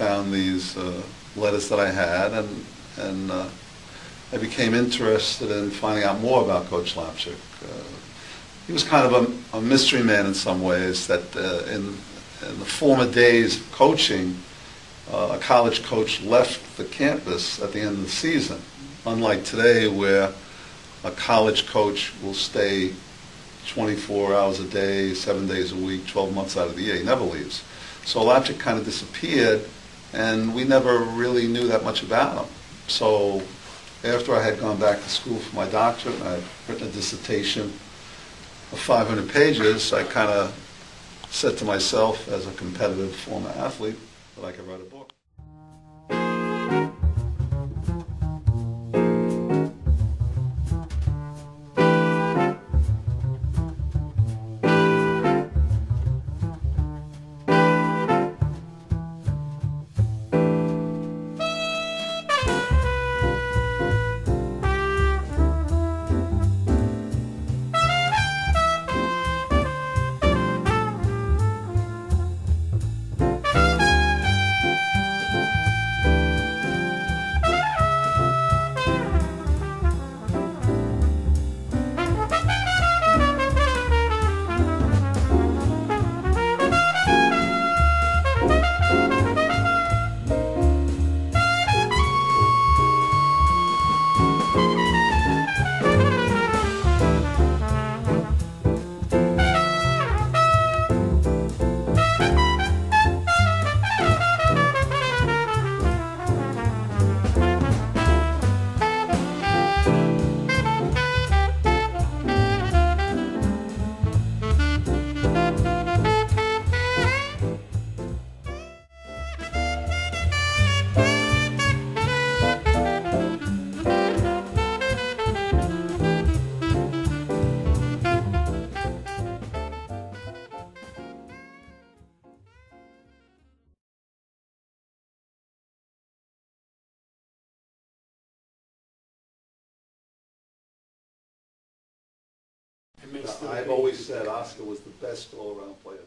found these uh, letters that I had, and, and uh, I became interested in finding out more about Coach Lapchick. Uh, he was kind of a, a mystery man in some ways, that uh, in, in the former days of coaching, uh, a college coach left the campus at the end of the season, unlike today where a college coach will stay 24 hours a day, seven days a week, 12 months out of the year. He never leaves. So Lapchick kind of disappeared, and we never really knew that much about him. So after I had gone back to school for my doctorate, and I had written a dissertation of 500 pages, I kind of said to myself, as a competitive former athlete, that I could write a book. I've always said Oscar was the best all-around player